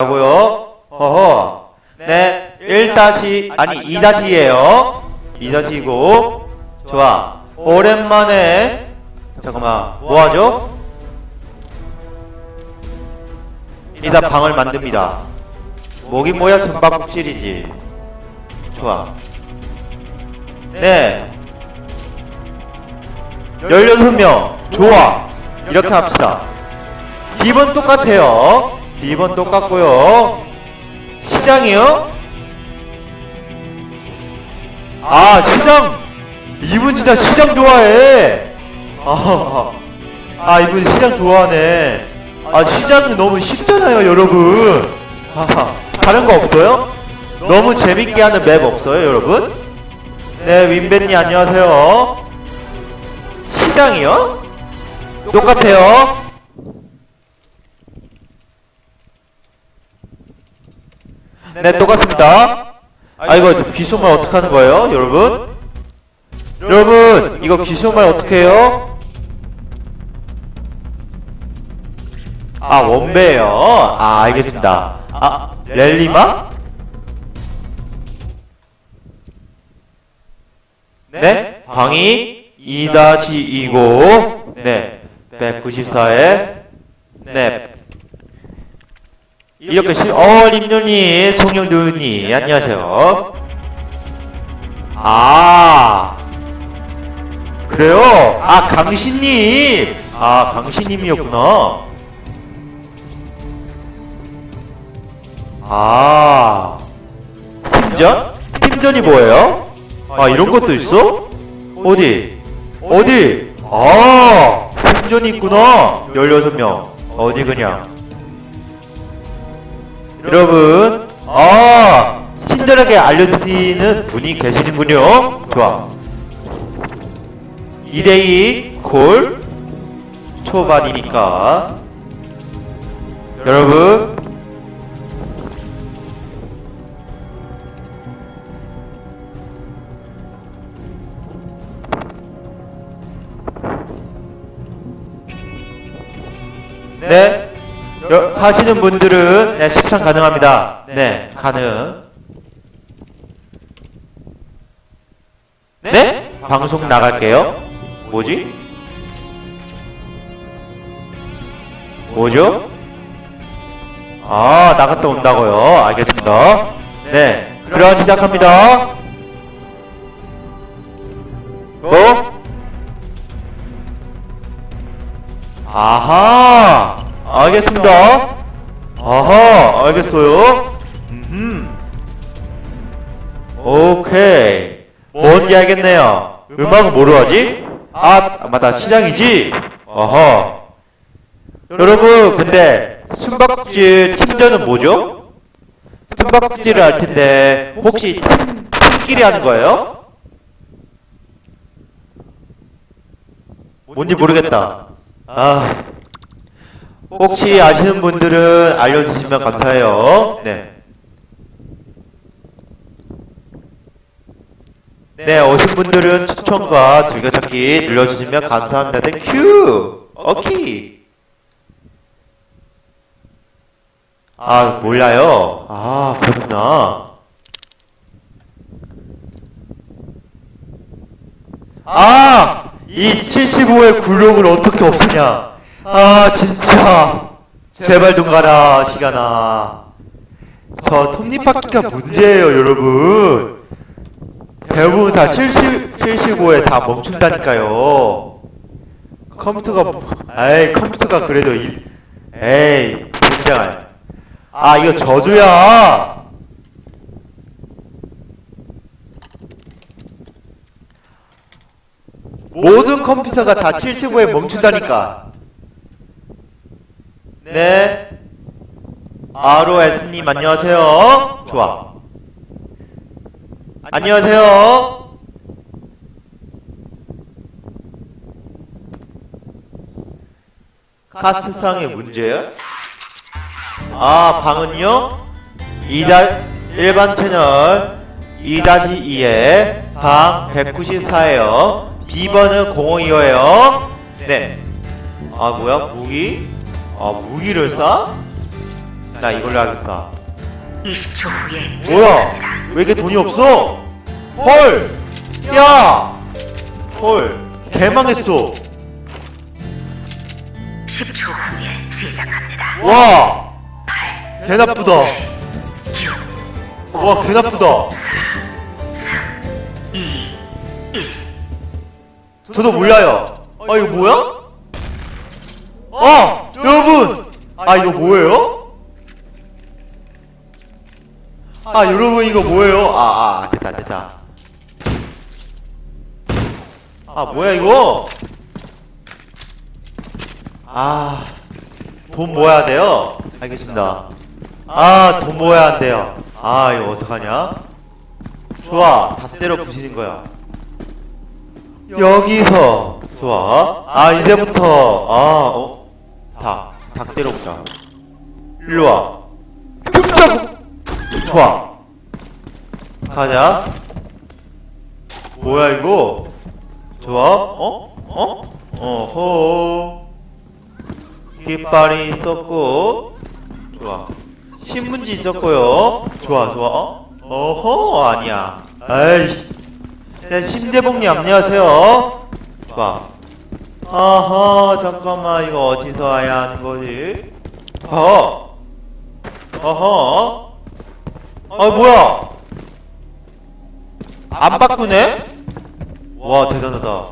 라고요. 허허. 네, 1 다시 아니 2 다시예요. 2 다시고 좋아. 오랜만에 잠깐만 뭐 하죠? 이다 방을 만듭니다. 뭐긴 뭐야 숨바꼭질이지. 좋아. 네. 16명. 좋아. 이렇게 합시다. 비번 똑같아요. 비번 똑같고요. 시장이요? 아 시장 이분 진짜 시장 좋아해. 아, 아 이분 시장 좋아하네. 아 시장은 너무 쉽잖아요 여러분. 하하. 다른 거 없어요? 너무 재밌게 하는 맵 없어요 여러분? 네 윈벤님 안녕하세요. 시장이요? 똑같아요. 네, 똑같습니다. 아, 이거 귀소말 어떻게 하는 거예요, 여러분? 여러분, 이거 귀소말 어떻게 해요? 아, 원배예요. 아, 알겠습니다. 아, 렐리마? 네, 방이 2-2고, 네, 194에, 네, 이렇게 시, 어, 림누님, 송영두님, 안녕하세요. 아, 그래요? 아, 강신님! 아, 강신님이었구나. 아, 팀전? 팀전이 뭐예요? 아, 이런 것도 있어? 어디? 어디? 아, 팀전이 있구나. 16명. 어디 그냥. 여러분, 아, 친절하게 알려주시는 분이 계시는군요. 좋아. 2대2 콜 초반이니까. 여러분, 여- 하시는 분들은 네, 시청 가능합니다. 네, 가능. 네? 방송 나갈게요. 뭐지? 뭐죠? 아, 나갔다 온다고요. 알겠습니다. 네, 그럼 시작합니다. 고! 아하! 알겠습니다. 아하, 알겠어요. 음. 오케이. 뭔지 알겠네요. 음악은 뭐로 하지? 아, 맞다. 시장이지? 어허. 여러분, 근데 숨바꼭질 팀전은 뭐죠? 숨바꼭질을 할 텐데 혹시 팀, 팀끼리 하는 거예요? 뭔지 모르겠다. 아. 혹시 아시는 분들은 알려주시면 감사해요. 네. 네, 오신 분들은 추천과 즐겨찾기 눌러주시면 감사합니다. thank you! 오케이! 아, 몰라요. 아, 그렇구나. 아! 이 75의 굴욕을 어떻게 없애냐. 아, 진짜. 제발 좀 가라, 시간아. 저 톱니바퀴가 문제예요, 여러분. 대부분 다 70, 75에 다 멈춘다니까요. 컴퓨터가, 에이, 컴퓨터가 그래도, 일, 에이, 굉장한. 아, 이거 저주야! 모든 컴퓨터가 다 75에 멈춘다니까. 네. ROS님 안녕하세요. 좋아. 안녕하세요. 카스상의 문제요? 아, 방은요? 2다, 일반 채널 2-2에 방 194에요. B번은 052호예요. 네. 아, 뭐야? 무기? 아, 무기를 쏴? 나 이걸로 하겠다. 20초 후에 뭐야? 왜 이렇게 돈이 없어? 헐! 야! 헐. 개망했어. 10초 후에 시작합니다. 와! 8, 개나쁘다. 6, 와 개 나쁘다. 3, 2, 저도 몰라요. 아 이거 뭐야? 아 여러분. 아 이거 뭐예요? 아 여러분 이거 뭐예요? 아, 아 됐다 됐다. 아 뭐야 이거? 아 돈 모아야 돼요? 알겠습니다. 아 돈 모아야 한대요. 아 이거 어떡하냐? 좋아 다 때려 부시는 거야. 여기서 좋아. 아 이제부터. 아 어 닭 닭 때려보자. 일로와. 끔짝 좋아. 가자. 뭐야 이거? 좋아? 어? 어? 어허 깃발이 있었고. 좋아. 신문지 있었고요. 좋아 좋아. 어? 어허 아니야. 에이. 네, 신대봉님 안녕하세요. 봐. 아 하, 잠깐만, 이거 어디서 와야 하는 거지? 어허. 어허. 아, 뭐야? 안 바꾸네? 와, 대단하다.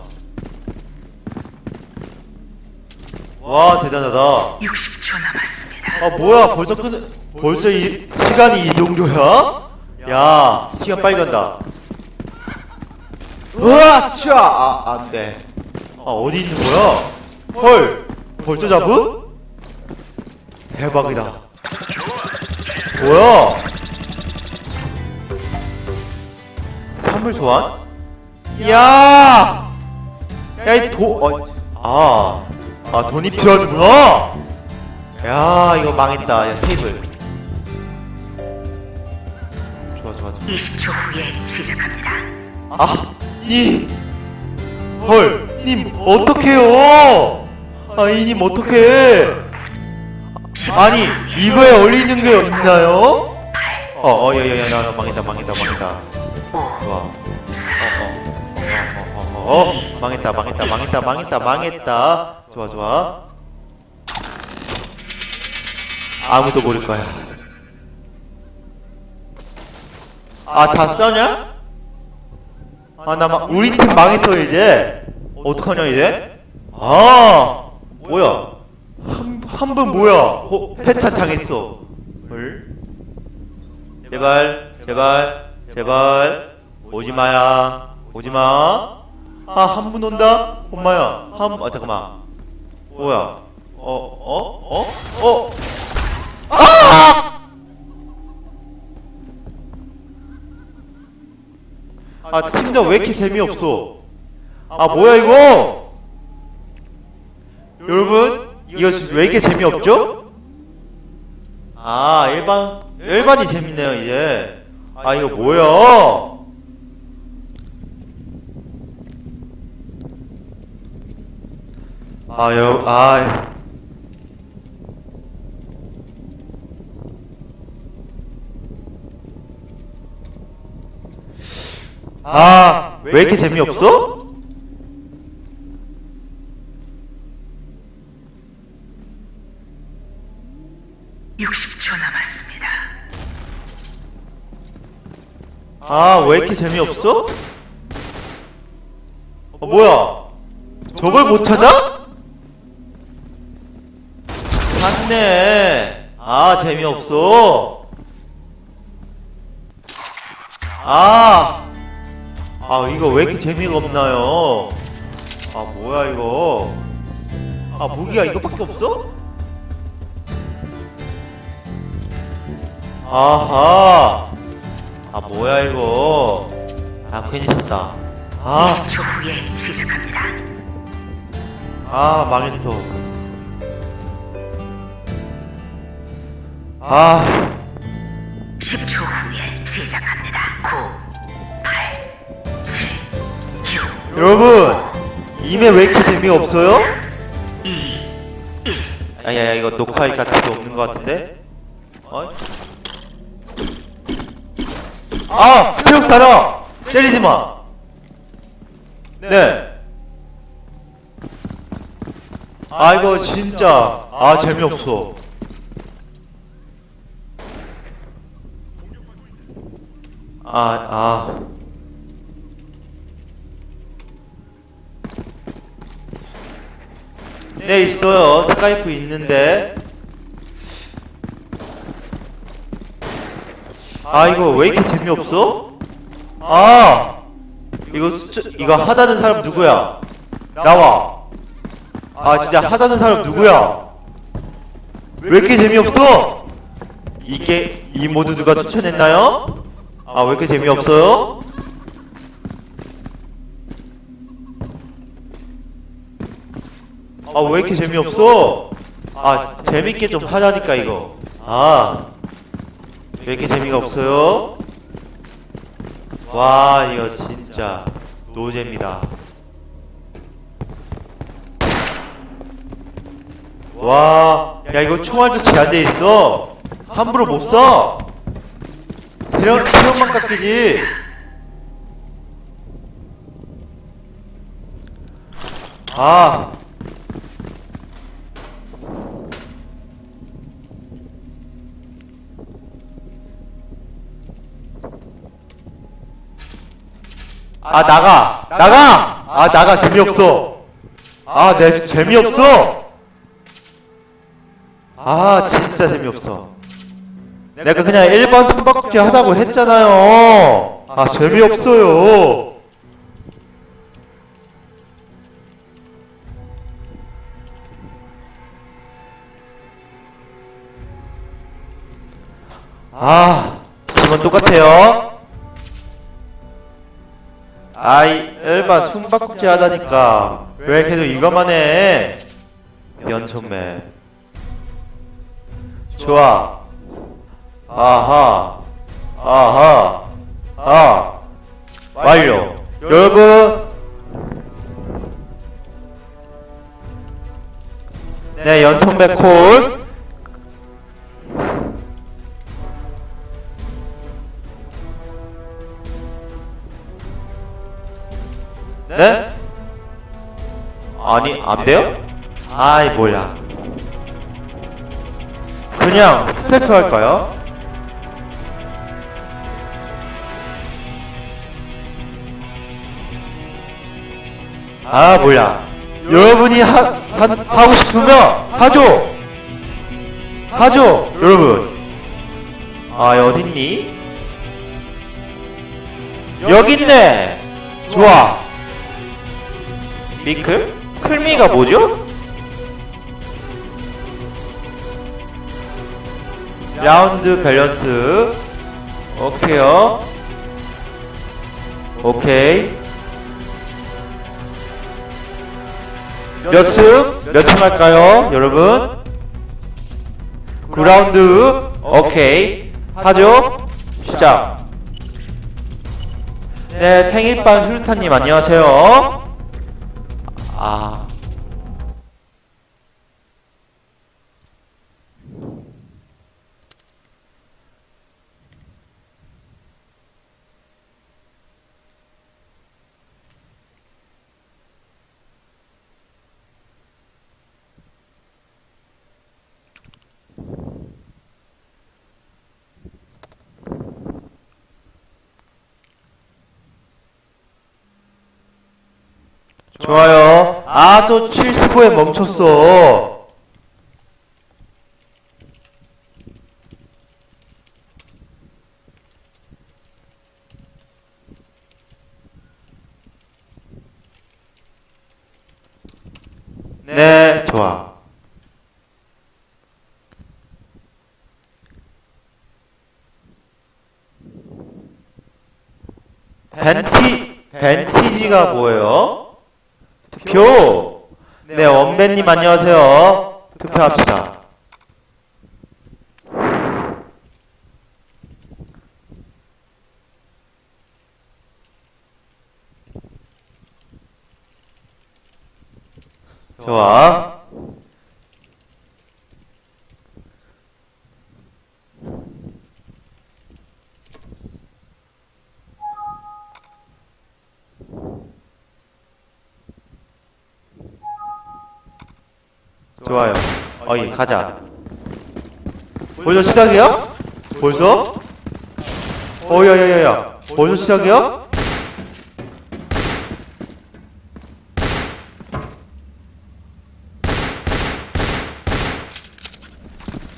와, 대단하다. 60초 남았습니다. 아, 뭐야, 벌써 끝, 벌써 이, 시간이 이 정도야? 야, 시간 빨리 간다. 으아! 차! 아, 안 돼. 아, 어디 있는 거야? 헐! 벌써 잡음? 대박이다. 뭐야? 선물 소환? 야! 야, 이 도, 어, 아, 아, 돈이 필요하구나! 야, 이거 망했다. 야, 테이블. 좋아, 좋아, 좋아. 20초 후에 시작합니다. 아, 님! 헐, 님, 어떡해요! 아, 이님, 어떡해! 아니, 이거에 어울리는 게 있나요? 어, 어, 야, 야, 야, 나, 나 망했다, 망했다, 망했다. 5, 좋아. 어, 4, 어, 어, 어, 어, 어, 망했다, 망했다, 망했다, 망했다, 망했다. 좋아, 좋아. 아무도 모를 거야. 아, 다 써냐? 아, 나 막, 우리 팀 망했어, 이제. 어떡하냐, 이제? 아, 뭐야. 한, 한분 뭐야. 호, 패차 당했어. 헐. 제발, 제발, 제발. 오지 마야. 오지 마. 아, 한 분 온다? 엄마야. 한, 아, 잠깐만. 뭐야. 어, 어, 어, 어. 아! 아, 팀장 왜 이렇게 재미없어? 아, 뭐야, 이거? 여러분, 이거 지금 왜 이렇게 재미없죠? 아, 일반, 일반이 재밌네요, 이제. 아, 이거 뭐야? 아, 여, 아. 아, 왜 이렇게 재미없어? 육십 초 남았습니다. 아, 왜 이렇게 재미없어? 어, 뭐야? 저걸 못 찾아? 맞네. 아, 재미없어. 아, 아, 이거 왜 이렇게 재미가 없나요? 아, 뭐야, 이거. 아, 무기가 이거밖에 없어? 아하. 아, 뭐야, 이거. 아, 괜히 샀다. 아, 20초 후에 시작합니다. 아, 망했어. 아, 10초 후에 시작합니다. 9, 8, 7, 6, 여러분. 이메 왜 이렇게 재미없어요? 2, 아, 야, 야, 이거 녹화할 가치도 없는 것 같은데? 어? 아! 체육 달아! 때리지 마! 네. 아, 이거 진짜. 아, 재미없어. 아, 아. 네, 있어요. 스카이프 있는데. 아, 이거 왜 이렇게 재미없어? 아! 이거 숫자, 이거 하다는 사람 누구야? 나와. 아, 진짜 하다는 사람 누구야? 왜 이렇게 재미없어? 이게, 이 모드 누가 추천했나요? 아, 왜 이렇게 재미없어요? 아, 왜 이렇게 재미없어? 아, 재밌게 좀 하라니까, 이거. 아, 왜 이렇게 재미가 없어요? 와, 이거 진짜 노잼이다. 와, 야, 이거 총알도 제한돼 있어. 함부로 못 써. 대령, 체력만 깎이지. 아. 아 나가. 나가. 아 나가. 재미없어. 아 내 재미없어. 아 진짜 재미없어. 내가 그냥 일반 숨바꼭질 하다고 했잖아요. 아 재미없어요. 아 이건 똑같아요 아이 일반 숨바꼭질 하다니까. 왜 계속 이것만 해? 연속매. 좋아. 아하. 아하. 아. 완료. 여러분 네 연속매 콜 네? 아니 안 돼요? 아이 뭐야. 그냥 스트레스 할까요? 아 뭐야. 여러분이 하, 하, 하고 싶으면 하죠. 하죠 여러분. 아 어딨니? 여기 있네. 좋아 미클? 클미가 뭐죠? 라운드 밸런스 오케이요 오케이 몇 승? 몇층 할까요 여러분? 9라운드 오케이 하죠? 시작 네 생일반 수류탄님 안녕하세요 아 좋아요. 아, 또 75에 멈췄어. 네, 좋아. 벤티, 벤티지가 뭐예요? 투표. 네, 원배님 안녕하세요. 투표합시다. 좋아. 좋아요. 어이, 가자. 벌써 시작이야? 벌써? 어, 야, 야, 야, 야. 벌써 시작이야?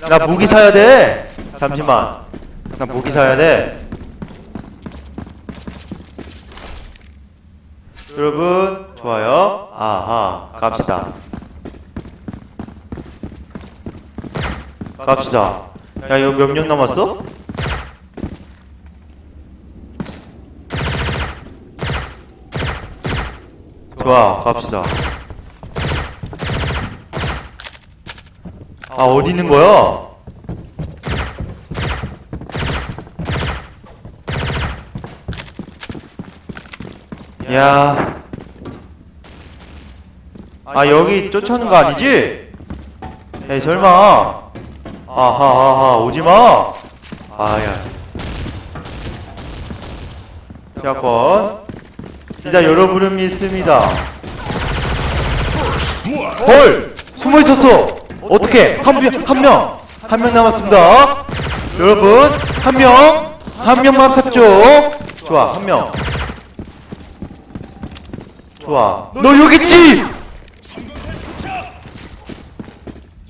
나 무기 사야 돼. 잠시만. 나 무기 사야 돼. 여러분, 좋아요. 아하, 갑시다. 갑시다. 야, 이거 몇 명 남았어? 좋아, 갑시다. 아, 어디 있는 거야? 야. 아, 여기 쫓아오는 거 아니지? 에이, 설마. 아하하하, 오지 마. 아야. 자건 진짜 여러분을 믿습니다. 헐! 숨어 있었어. 어떻게? 한 명, 한 명, 한 명 남았습니다. 여러분, 한 명, 한 명만 샀죠. 좋아, 한 명. 좋아. 너 여기 있지?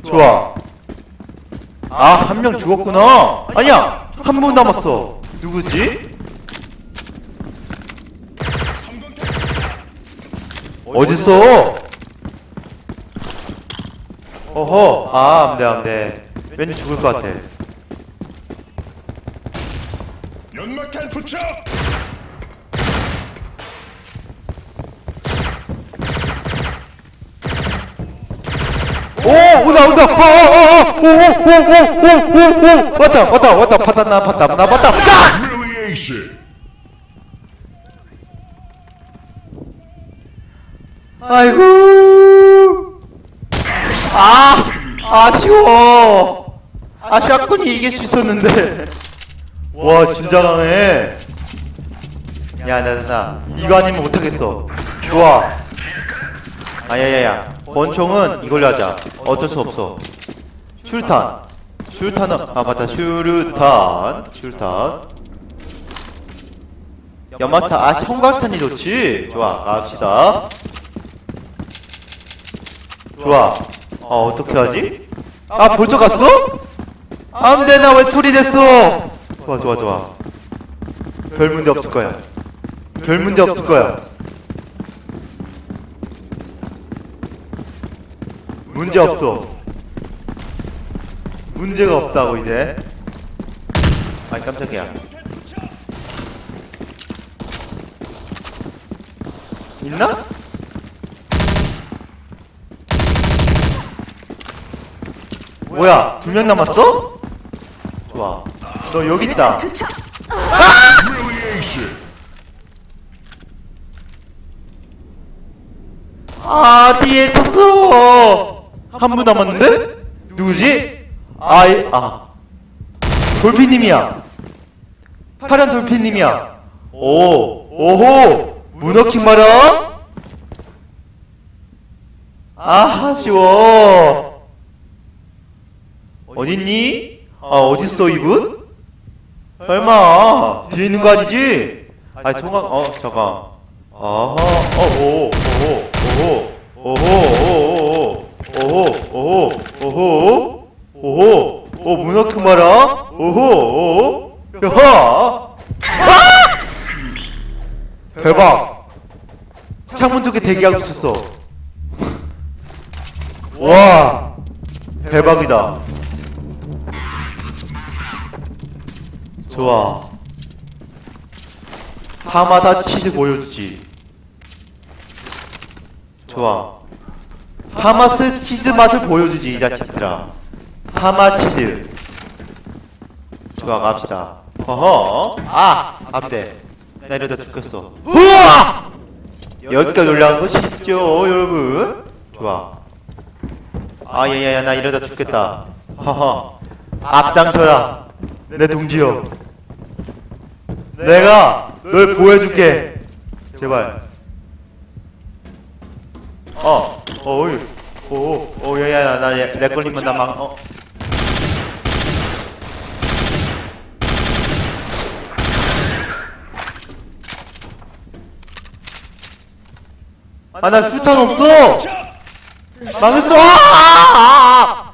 좋아. 아, 한 명 죽었구나. 아니야, 한 분 남았어. 누구지? 어딨어? 어허, 아, 안 돼, 안 돼. 왠지 죽을 것 같아. 연막탄 투척! 오, 온다, 온다. 어, 어, 어, 어, 오, 오, 오, 오, 오, 오, 오. 왔다, 왔다, 왔다. 파다, 나, 파다, 나, 파다. 아이고. 아, 아쉬워. 아, 샷건이 이길 수 있었는데. 와, 진짜 강해. 야, 나, 나, 나. 이거 아니면 못하겠어. 좋아. 아, 야, 야, 야. 권총은 이걸로 하자. 어쩔 수 없어. 슈탄. 슈탄은, 아, 맞다. 슈르탄. 슈탄. 연막탄, 아, 형광탄이 좋지? 좋아, 갑시다. 좋아. 어, 어떻게 하지? 아, 벌써 갔어? 안 돼, 나왜 툴이 됐어? 좋아, 좋아, 좋아. 별 문제 없을 거야. 별 문제 없을 거야. 문제 없어. 문제가 없다고, 이제. 아이, 깜짝이야. 있나? 뭐야, 두 명 남았어? 좋아. 너 여기 있다. Humiliation! 아, 뒤에 쳤어. 한 분 남았는데? 누구지? 아이, 아. 돌피님이야. 파란 돌피님이야. 오, 오호. 문어킹 봐라. 아, 아쉬워. 어딨니? 아, 어딨어, 이분? 설마, 뒤에 있는 거 아니지? 아, 총각, 어, 잠깐. 아하, 어, 오, 오호, 오호, 오호, 오 호, 오호, 오호, 오호, 오, 문어킹 봐라. 오호, 오, 야하. 대박. 창문 쪽에 대기하고 있었어. 와, 대박이다. 좋아. 하마다 치즈 보여주지. 좋아. 하마스 치즈 맛을 보여주지 이 자식들아. 하마 치즈. 좋아 갑시다. 허허. 아, 안돼. 나 이러다 죽겠어. 우와! 여기까지 올라간 거 쉽죠, 여러분? 좋아. 아, 야야야, 나 이러다 죽겠다. 허허. 앞장서라. 내 동지여. 내가 널 보여줄게. 제발. 어, 어이, 오, 오, 야야, 나렉 걸리면 나 망, 어. 아, 나 수탄 없어! 망했어! 아! 아!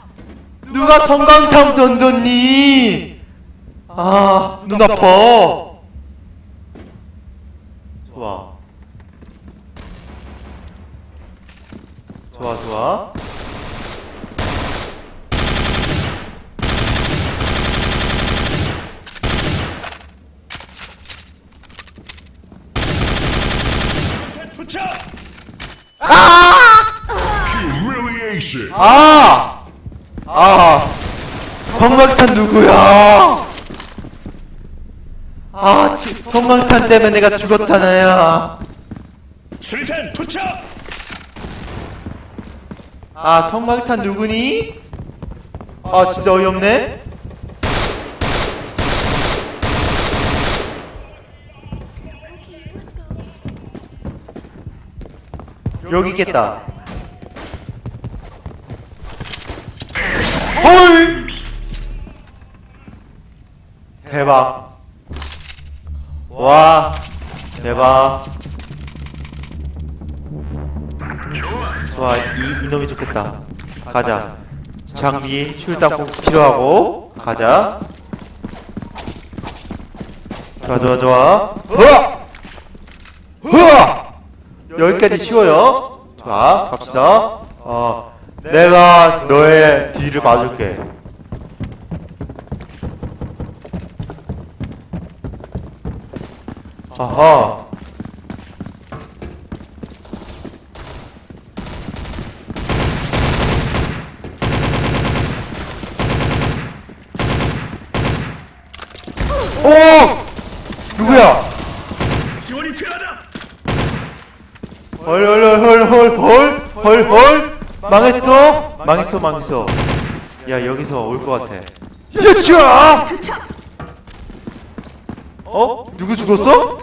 누가 성광탕 던졌니? 아, 눈 아파. 좋아. 좋아, 좋아. 아! 아! 성광탄 누구야? 아, 지- 성광탄 때문에 내가 죽었잖아요. 수리탄 투척! 아, 성광탄 누구니? 아, 진짜 어이없네? 여기 있겠다. 헐! 대박. 와, 대박. 좋아, 이, 이놈이 좋겠다. 가자. 장비, 꼭 필요하고, 가자. 좋아, 좋아, 좋아. 으아! 으아! 여기까지 쉬워요. 자, 갑시다. 어, 내가 너의 뒤를 봐줄게. 아하. 오! 누구야? 지원이 필요하다! 헐헐헐헐헐헐헐 망했어? 망했어 망했어 야 여기서 올 것 같아 야치야 어? 누구 죽었어?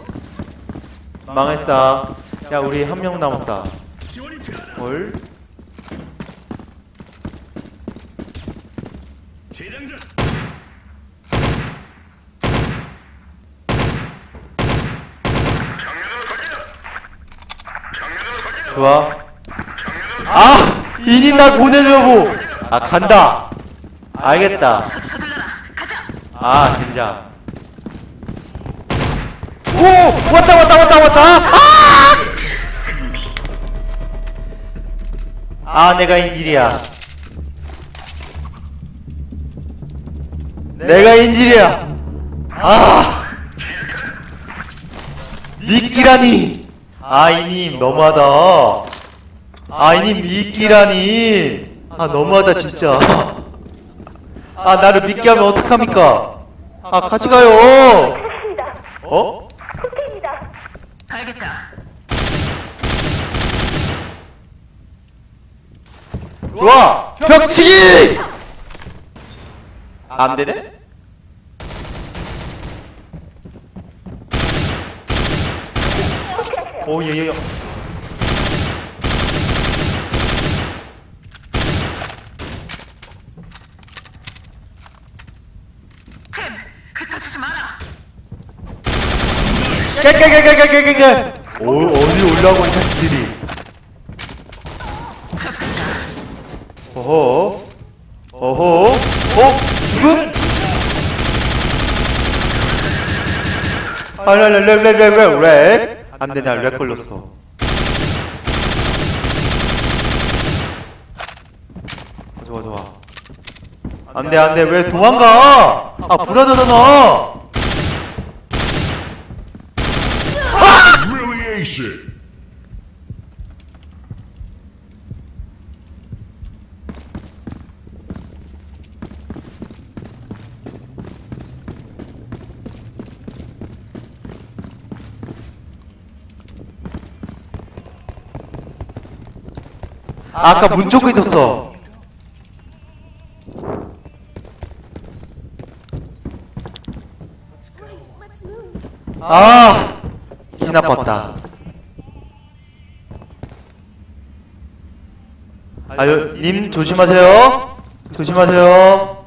망했다 야 우리 한 명 남았다 재장전! 좋아 아! 이님 날 보내려고 아 간다 알겠다. 아 진짜 오! 왔다 왔다 왔다 왔다 아! 아 내가 인질이야 내가 인질이야 아 미끼라니 아 이님 너무하다 아 이님 미끼라니 아 너무하다 진짜 아 나를 믿게 하면 어떡합니까 아 같이 가요 어? 알겠다. 좋아! 벽치기! 안 되네? 오, 예, 예, 예. 템, 흩어지지 마라. 깨깨깨깨깨깨깨! 오, 어디 올라오고 이. 적생자. 어허. 어허. 어? 지금? 알랄랄랄랄랄랄 안 돼, 나렉 걸렸어. 좋아, 좋아. 안 돼, 안 돼, 왜 도망가? 아, 불안하잖아! Humiliation! 아, 아까 문 쫓고 있었어. 아, 기 나빴다. 님 조심하세요. 조심하세요.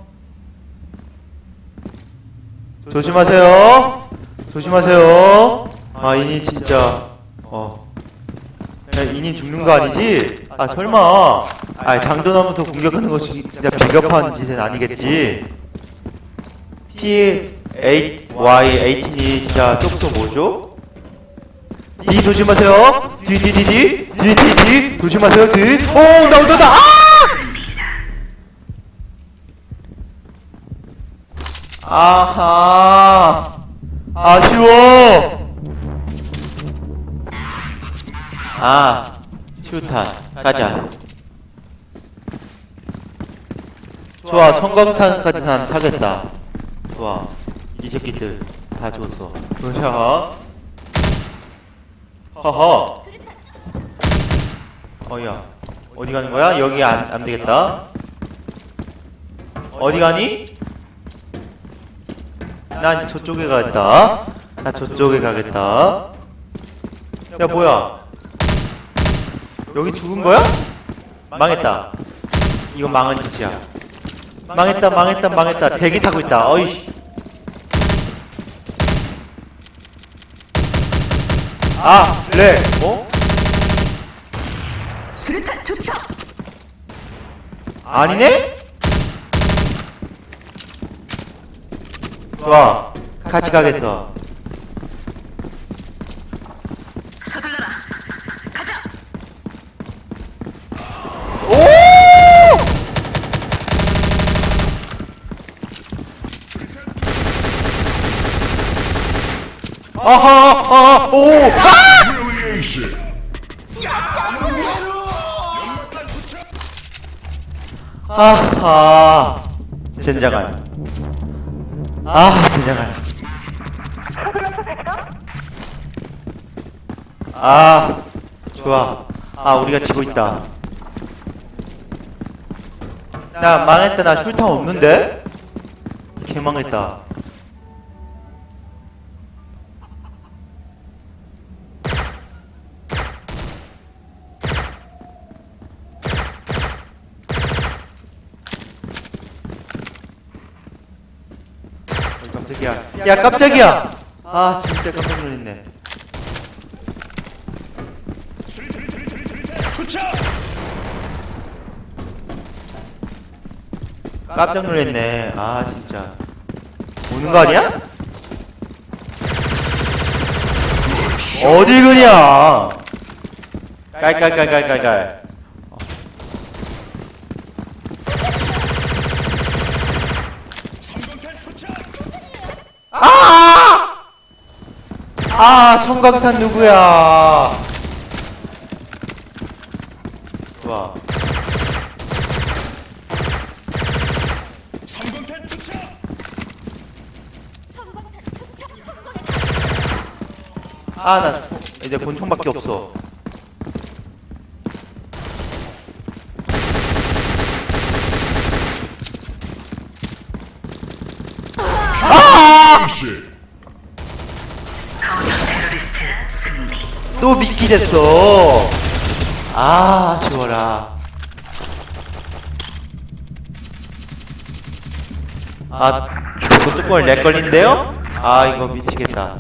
조심하세요. 조심하세요. 아, 이니 진짜, 어. 야, 이니 죽는 거 아니지? 아, 설마. 아, 장전하면서 공격하는 것이 진짜 비겁한 짓은 아니겠지? P8YH니 진짜 쪽도 뭐죠? D 조심하세요. D D D D D D D 조심하세요. D. 오, 나온다 나. 아! 아하. 아쉬워. 아, 슈탄 가자. 좋아, 성광탄까지 난 사겠다. 좋아, 이 새끼들 다 줬어. 그렇죠. 허허. 어이야. 어디 가는 거야? 여기 안, 안 되겠다. 어디 가니? 난 저쪽에 가겠다. 나 저쪽에 가겠다. 야, 뭐야? 여기 죽은 거야? 망했다. 이거 망한 짓이야. 망했다, 망했다, 망했다. 대기 타고 있다. 어이. 아, 렉. 어? 수류탄 투척. 아니네? 좋아. 같이 가겠어. 서둘러라. 가자. 오! 아하, 아, 오! 아! 아하, 젠장할. 아, 젠장할. 아, 좋아. 아, 우리가 지고 있다. 나 망했다. 나 슐탄 없는데? 개망했다. 깜짝이야. 야, 깜짝이야! 아, 진짜 깜짝 놀랐네. 깜짝 놀랐네. 아, 진짜. 오는 거 아니야? 어디 그냐? 깔깔깔깔깔깔. 성공탄 투척. 아! 아, 성광탄 누구야? 투척. 아, 나 이제 권총밖에 없어. Humiliation. Counter Terrorist 승리. 또 미끼 됐어. 아, 아쉬워라. 아, 이거 뚜껑을 내 걸린데요? 아, 이거 미치겠다.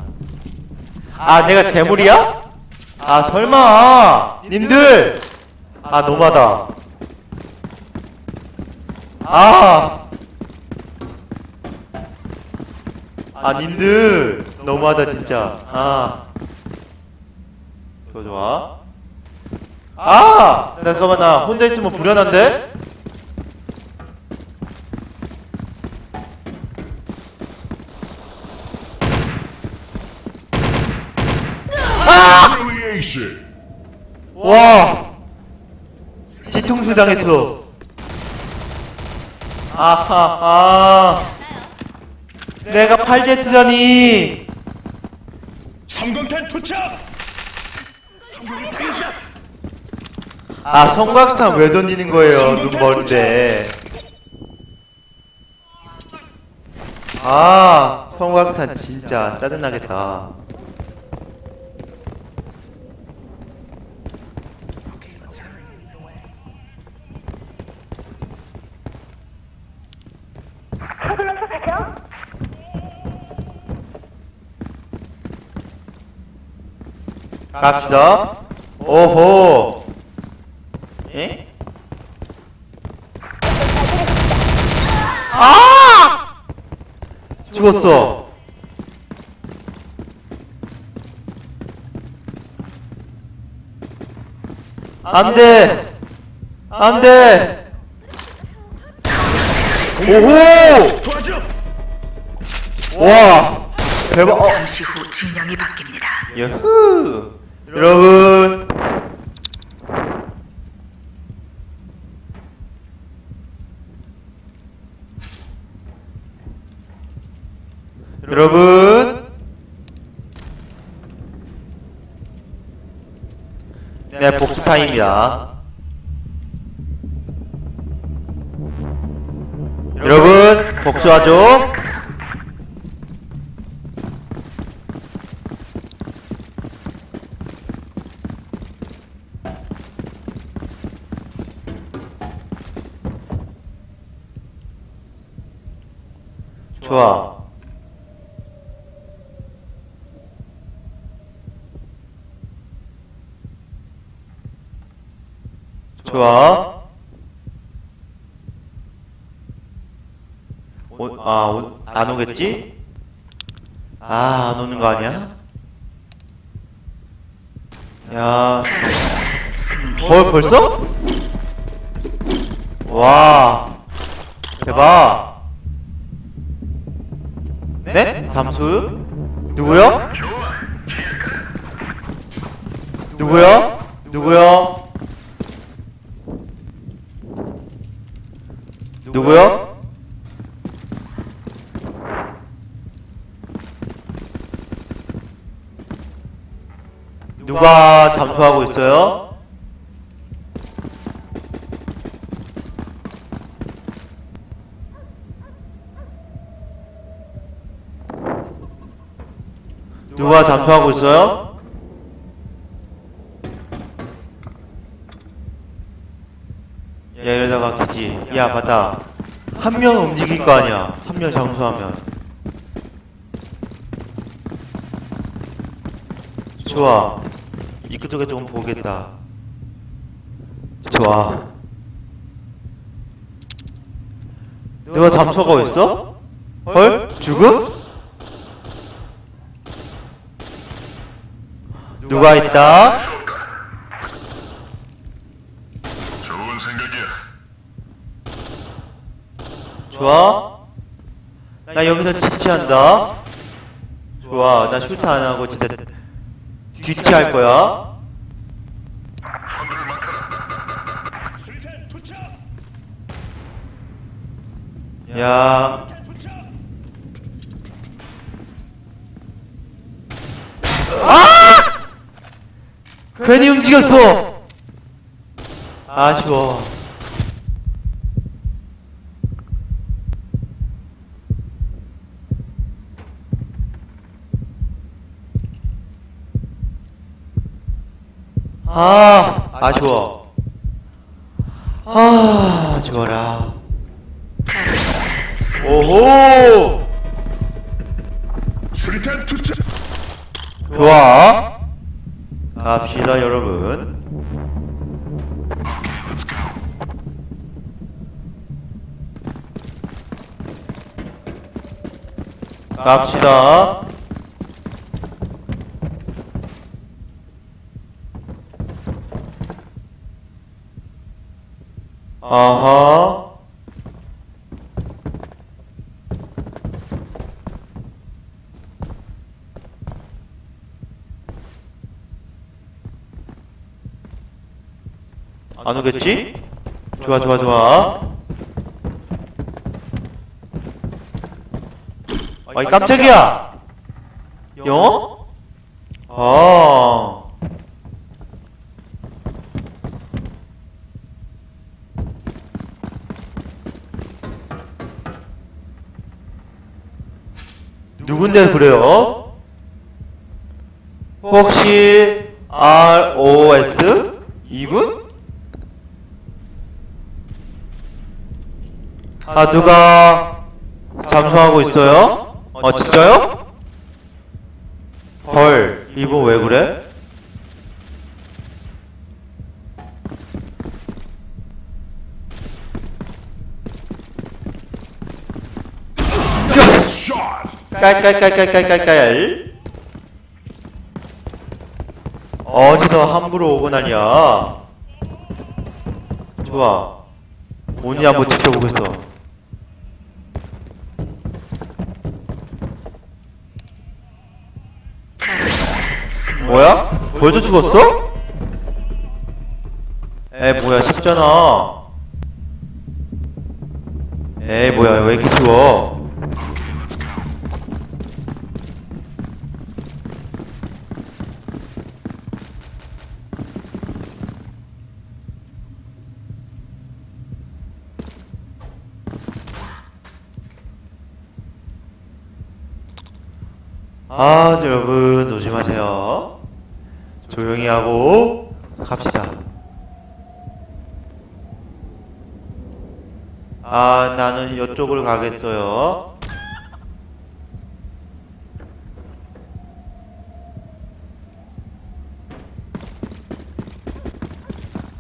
아, 내가 제물이야? 아, 설마. 님들! 아, 너무하다. 아! 아, 님들! 너무하다, 진짜. 아. 좋아 좋아 아! 잠깐만 나 혼자 있으면 불안한데? Humiliation. 와! 뒤통수 당했어 아하 아 내가 팔제 쓰다니 성공탄 투척. 아 성곽탄 왜 던지는 거예요 눈 멀데? 아 성곽탄 진짜 짜증나겠다. 갑시다. 오호. 에? 아! 죽었어. 안 돼. 안 돼. 오호! 와! 대박. 어. 잠시 후 진영이 바뀝니다. 야후! 여러분! 여러분! 네, 복수 타임입니다. 여러분, 복수하죠? 좋아. 좋아. 오, 아, 오겠지? 아, 안 오는 거 아니야? 야. 벌, 벌써? 와, 대박. 네? 잠수? 누구요? 누구요? 누구요? 누구요? 잠수하고 있어요? 누가 잠수하고 있어요? 야 이러다가 그지. 야 맞다. 한 명 움직일 거 아니야. 한 명 잠수하면. 좋아 이쪽에 좀 보겠다 좋아 누가 잠수하고 있어? 헐? 죽음? 누가 있다? 좋은 생각이야. 좋아. 나 여기서 지치한다. 좋아. 나 슈트 안 하고 진짜 뒤치할 거야. 야, 투척. 괜히 움직였어. 아쉬워. 아, 아쉬워. 아, 좋아라. 오호! 수리탄 투척. 좋아. 갑시다, 여러분. 갑시다. 아하. 안 오겠지? 좋아, 좋아, 좋아. 아이, 깜짝이야! 영어? 아. 누군데 그래요? 혹시 ROS? 이분? 아 누가 잠수하고 있어요? 어, 진짜요? 헐, 이분 왜 그래? 깔깔깔깔깔깔깔 어디서 함부로 오고 난리야 좋아 오니 한번 지켜보겠어 뭐야? 벌써 죽었어? 에 뭐야 쉽잖아 에이 뭐야 왜 이렇게 쉬워 아 여러분 조심하세요 조용히 하고 갑시다 아 나는 이쪽을 가겠어요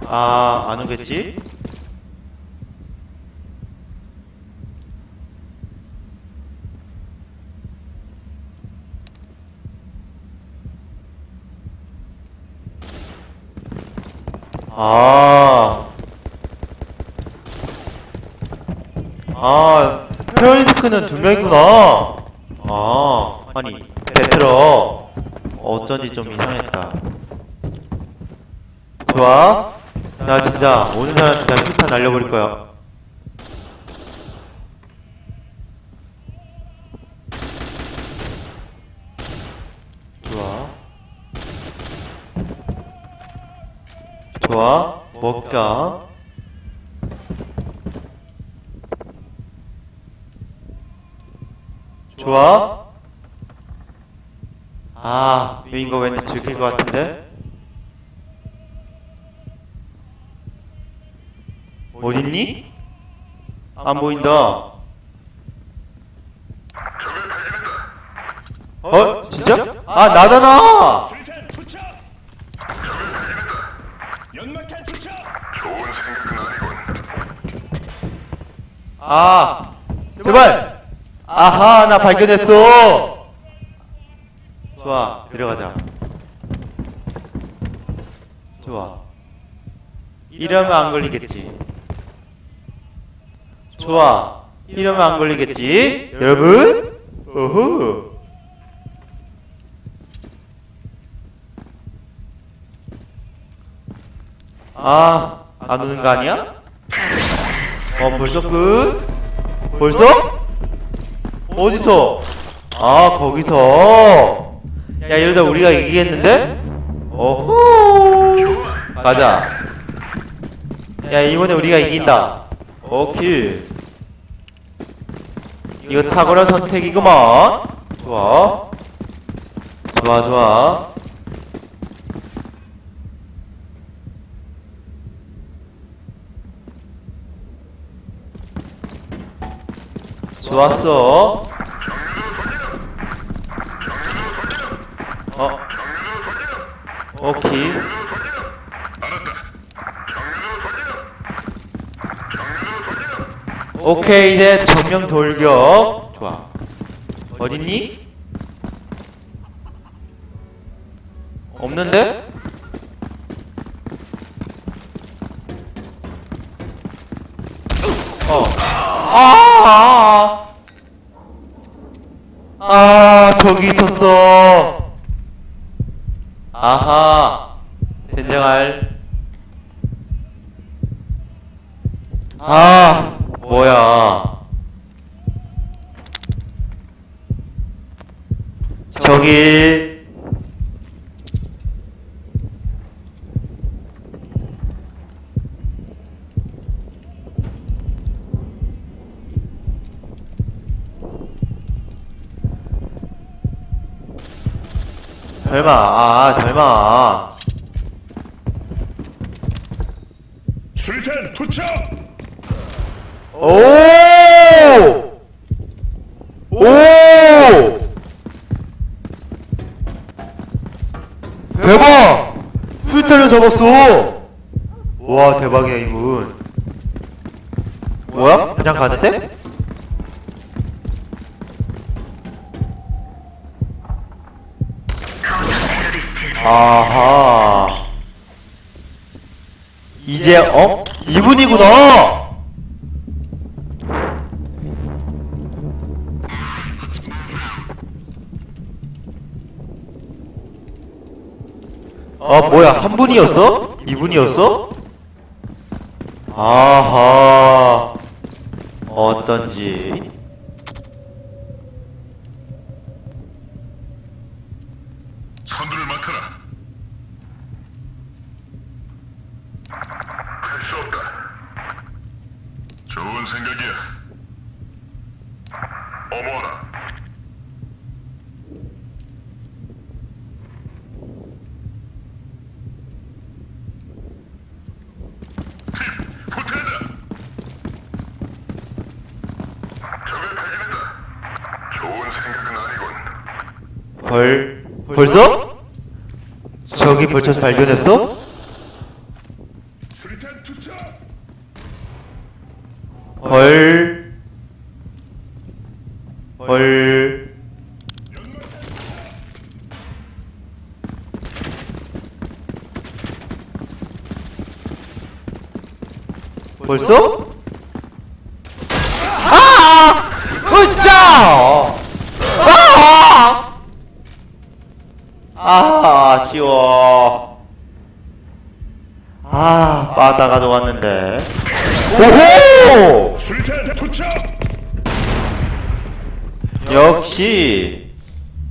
아 안 오겠지? 아. 아, 페어리스크는 두 명이구나. 아, 아니, 베트러. 어쩐지 좀 이상했다. 좋아. 나 진짜, 오는 사람 진짜 슈탄 날려버릴 거야. 아. 먹자. 좋아. 아, 이거 왠지 즐길 것 같은데? 어딨니? 안 보인다. 어? 진짜? 아, 나잖아! 아, 제발! 아하, 나 발견했어! 좋아, 들어가자. 좋아. 이러면 안 걸리겠지. 좋아. 이러면 안 걸리겠지? 여러분? 오호. 아, 안 오는 거 아니야? 어, 벌써 끝? 벌써? 어디서? 아, 거기서. 야, 이러다 우리가 이기겠는데? 어후. 가자. 야, 이번에 우리가 이긴다. 오케이. 이거 탁월한 선택이구만. 좋아. 좋아, 좋아. 좋았어. 어. 오케이. 오케이, 이제 정면 돌격. 좋아. 어딨니? 없는데? 어. 아! 아, 저기 있었어. 아하. 젠장할. 아, 뭐야. 저기. 설마, 아, 설마. 수류탄 투척! 오! 오! 대박! 풀타를 접었어! 와, 대박이야, 이분. 뭐야? 그냥 가는데? Counter Terrorist 아하. 이제, 어? 이분이구나! 아, 뭐야, 한 분이었어? 이분이었어? 아하. 어떤지. 선두를 맡아라. 할 수 없다. 좋은 생각이야. 어머나. 팀, 후퇴다. 적을 발견했다. 좋은 생각은 아니군. 벌, 벌써? 저기 벌써 발견했어? 벌, 벌, 벌써?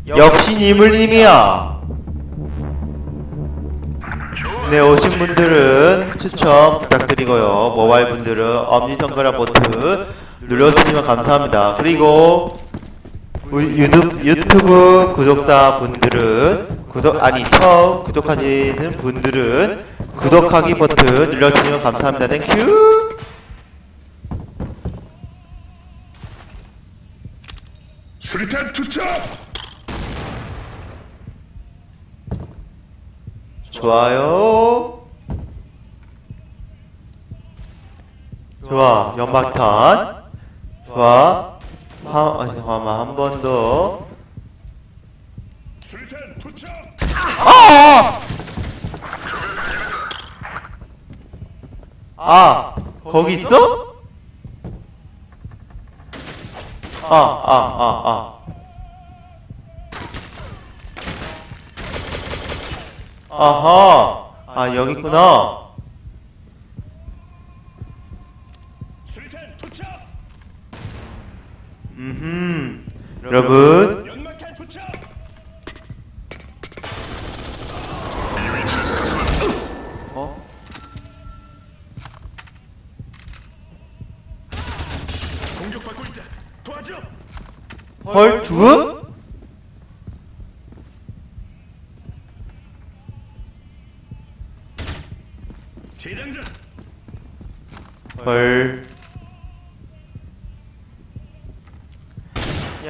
역시 니물님이야. 네, 오신 분들은 추천 부탁드리고요. 모바일 분들은 엄지손가락 버튼 눌러주시면 감사합니다. 그리고 유튜브, 유튜브 구독자 분들은 구독 아니 처음 구독하시는 분들은 구독하기 버튼 눌러주시면 감사합니다. Thank you. 수류탄 투척. 좋아요. 좋아, 연막탄. 좋아. 한, 아, 잠깐만, 한 번 더. 아! 아, 거기 있어? 아, 아, 아, 아. 아하. 아, 여기 있구나. 음흠. 여러분. 어? 공격받고 있다. 도와줘. 헐, 죽음? 헐.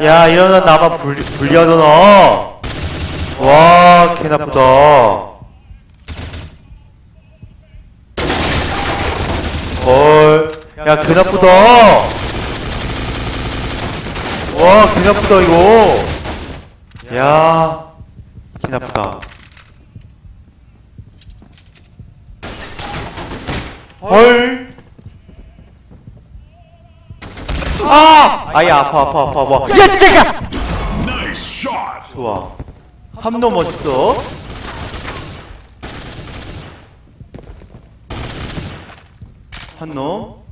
야, 이러다 나만 불, 불리하잖아. 와, 개 나쁘다. 헐. 야, 개 나쁘다. 와, 개 나쁘다, 이거. 야, 개 나쁘다. 헐. 아! 아야, 아파, 아파, 아파, 아파. 야, 샷. 좋아. 함도 멋있어. 한노.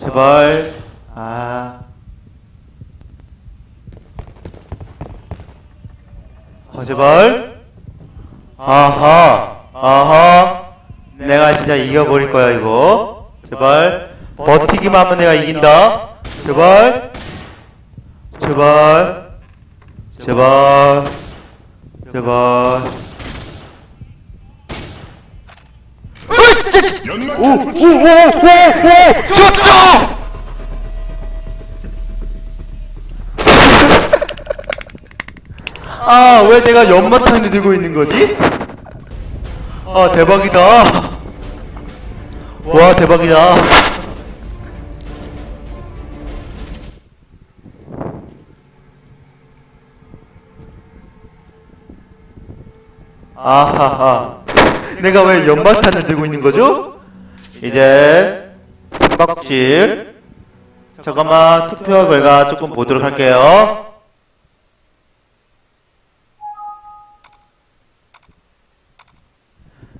제발. 아. 아, 제발. 아하. 아하. 내가 진짜 이겨버릴 거야 이거. 제발. 버티기만 하면 내가 이긴다. 제발. 제발. 제발. 제발. 오오오오오 졌죠! 아 왜 내가 연마탄을 들고 있는 거지? 아 대박이다. 와, 대박이다. 아하하. 내가 왜 연마탄을 들고 있는 거죠? 이제 숨바꼭질. 잠깐만 투표 결과 조금 보도록 할게요.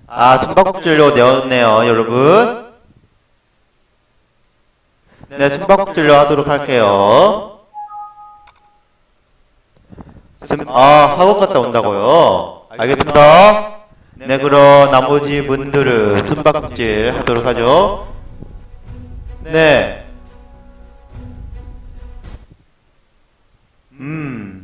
아, 숨바꼭질로 내었네요, 여러분. 네, 네 숨바꼭질 진료 하도록 할게요. 아, 학원 갔다 온다고요? 알겠습니다. 네, 그럼 나머지 분들은 숨바꼭질 하도록 하죠. 네. 음.